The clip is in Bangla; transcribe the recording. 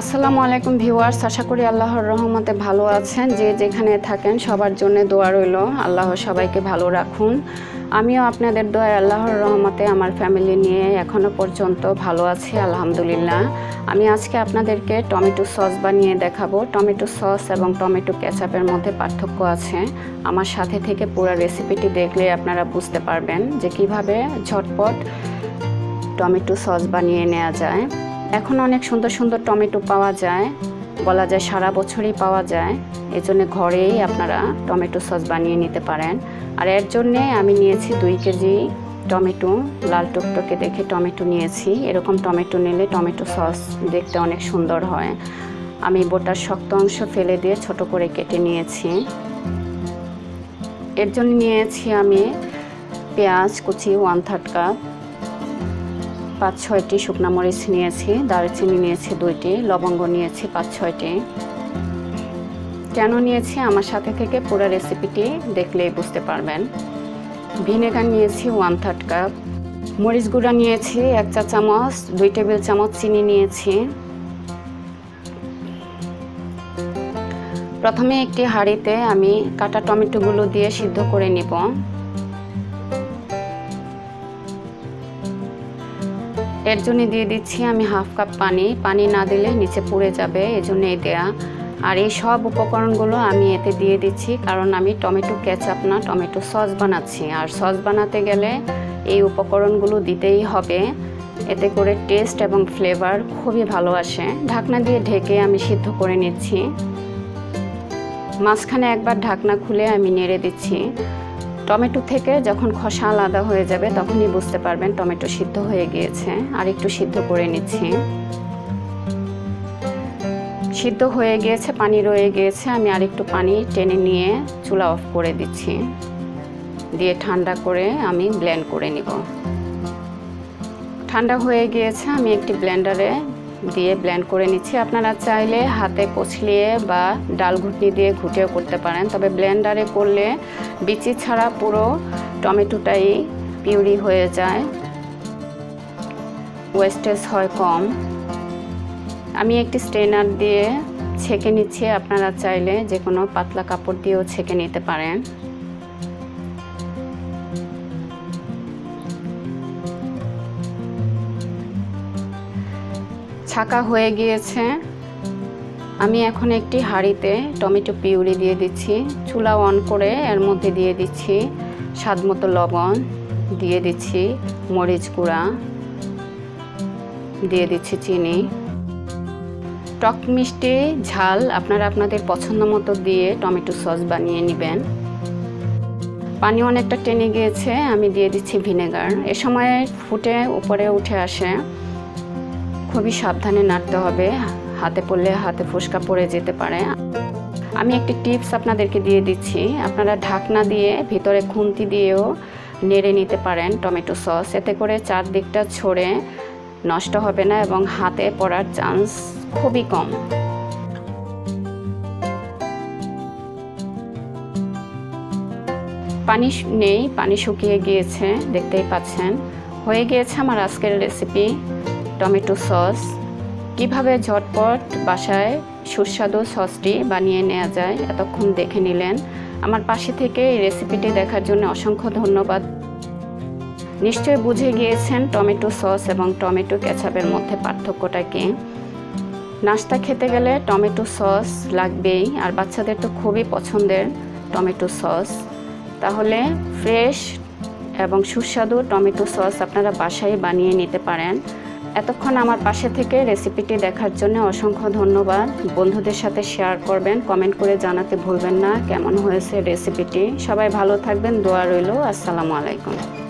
আসসালামু আলাইকুম ভিউয়ার্স, আশা করি আল্লাহর রহমতে ভালো আছেন। যে যেখানে থাকেন, সবার জন্য দোয়া রইল। আল্লাহ সবাইকে ভালো রাখুন। আমিও আপনাদের দোয়ায় আল্লাহর রহমতে আমার ফ্যামিলি নিয়ে এখনও পর্যন্ত ভালো আছি, আলহামদুলিল্লাহ। আমি আজকে আপনাদেরকে টমেটো সস বানিয়ে দেখাবো। টমেটো সস এবং টমেটো কেচাপের মধ্যে পার্থক্য আছে। আমার সাথে থেকে পুরো রেসিপিটি দেখলে আপনারা বুঝতে পারবেন যে কীভাবে ঝটপট টমেটো সস বানিয়ে নেওয়া যায়। এখন অনেক সুন্দর সুন্দর টমেটো পাওয়া যায়। বলা যায় সারা বছরই পাওয়া যায়। এর এজন্য ঘরেই আপনারা টমেটো সস বানিয়ে নিতে পারেন। আর এর জন্যে আমি নিয়েছি দুই কেজি টমেটো। লাল টুকটকে দেখে টমেটো নিয়েছি। এরকম টমেটো নিলে টমেটো সস দেখতে অনেক সুন্দর হয়। আমি বোটার শক্ত অংশ ফেলে দিয়ে ছোট করে কেটে নিয়েছি। এর জন্য নিয়েছি আমি পেঁয়াজ কুচি ওয়ান থার্ড কাপ। পাঁচ, ছয়টি শুকনো মরিচ নিয়েছি, দারুচিনি নিয়েছি দুইটি, লবঙ্গ নিয়েছি পাঁচ, ছয়টি। কেন নিয়েছি? আমার সাথে থেকে পুরো রেসিপিটি দেখলেই বুঝতে পারবেন। ভিনেগার নিয়েছি ওয়ান থার্ড কাপ মরিচ গুঁড়া নিয়েছি এক চা চামচ, দুই টেবিল চামচ চিনি নিয়েছি। প্রথমে একটি হাঁড়িতে আমি কাটা টমেটোগুলো দিয়ে সিদ্ধ করে নিব। এর জন্য দিয়ে দিচ্ছি আমি হাফ কাপ পানি। পানি না দিলে নিচে পুড়ে যাবে এই জন্যই দেয়া। আর এই সব উপকরণগুলো আমি এতে দিয়ে দিচ্ছি, কারণ আমি টমেটো কেচাপ না, টমেটো সস বানাচ্ছি। আর সস বানাতে গেলে এই উপকরণগুলো দিতেই হবে। এতে করে টেস্ট এবং ফ্লেভার খুবই ভালো আসে। ঢাকনা দিয়ে ঢেকে আমি সিদ্ধ করে নিচ্ছি। মাঝখানে একবার ঢাকনা খুলে আমি নেড়ে দিচ্ছি। টমেটো থেকে যখন খসা আলাদা হয়ে যাবে, তখনই বুঝতে পারবেন টমেটো সিদ্ধ হয়ে গিয়েছে। আর একটু সিদ্ধ করে নিচ্ছি। সিদ্ধ হয়ে গিয়েছে, পানি রয়ে গিয়েছে। আমি আরেকটু পানি টেনে নিয়ে চুলা অফ করে দিচ্ছি। দিয়ে ঠান্ডা করে আমি ব্লেন্ড করে নিব। ঠান্ডা হয়ে গিয়েছে, আমি একটি ব্লেন্ডারে দিয়ে ব্লেন্ড করে নিচ্ছি। আপনারা চাইলে হাতে কচলিয়ে বা ডাল ঘুটনি দিয়ে ঘুটেও করতে পারেন। তবে ব্লেন্ডারে করলে বিচি ছাড়া পুরো টমেটোটাই পিউরি হয়ে যায়। ওয়েস্টেজ হয় কম। আমি একটি স্ট্রেনার দিয়ে ছেঁকে নিচ্ছি। আপনারা চাইলে যে কোনো পাতলা কাপড় দিয়েও ছেঁকে নিতে পারেন। ছাকা হয়ে গিয়েছে। আমি এখন একটি হাঁড়িতে টমেটো পিউরি দিয়ে দিচ্ছি, চুলা অন করে এর মধ্যে দিয়ে দিচ্ছি স্বাদ মতো লবণ, দিয়ে দিচ্ছি মরিচ গুঁড়া, দিয়ে দিচ্ছি চিনি। টক মিষ্টি, ঝাল আপনারা আপনাদের পছন্দ মতো দিয়ে টমেটো সস বানিয়ে নেবেন। পানি অনেকটা টেনে গিয়েছে, আমি দিয়ে দিচ্ছি ভিনেগার। এ সময় ফুটে উপরে উঠে আসে। খুবই সাবধানে নাড়তে হবে। হাতে পড়লে হাতে ফুসকা পড়ে যেতে পারে। আমি একটি টিপস আপনাদেরকে দিয়ে দিচ্ছি। আপনারা ঢাকনা দিয়ে ভিতরে খুন্তি দিয়েও নেড়ে নিতে পারেন টমেটো সস। এতে করে চারদিকটা ছড়ে নষ্ট হবে না এবং হাতে পড়ার চান্স খুবই কম। পানি নেই, পানি শুকিয়ে গিয়েছে, দেখতেই পাচ্ছেন। হয়ে গিয়েছে আমার আজকের রেসিপি টমেটো সস। কীভাবে ঝটপট বাসায় সুস্বাদু সসটি বানিয়ে নেওয়া যায় এতক্ষণ দেখে নিলেন। আমার পাশে থেকে এই রেসিপিটি দেখার জন্য অসংখ্য ধন্যবাদ। নিশ্চয় বুঝে গিয়েছেন টমেটো সস এবং টমেটো কেচাপের মধ্যে পার্থক্যটা কি। নাস্তা খেতে গেলে টমেটো সস লাগবেই, আর বাচ্চাদের তো খুবই পছন্দের টমেটো সস। তাহলে ফ্রেশ এবং সুস্বাদু টমেটো সস আপনারা বাসায় বানিয়ে নিতে পারেন। এতক্ষণ আমার পাশে থেকে রেসিপিটি দেখার জন্য অসংখ্য ধন্যবাদ। বন্ধুদের সাথে শেয়ার করবেন, কমেন্ট করে জানাতে ভুলবেন না, কেমন হয়েছে রেসিপিটি। সবাই ভালো থাকবেন, দোয়া রইল, আসসালামু আলাইকুম।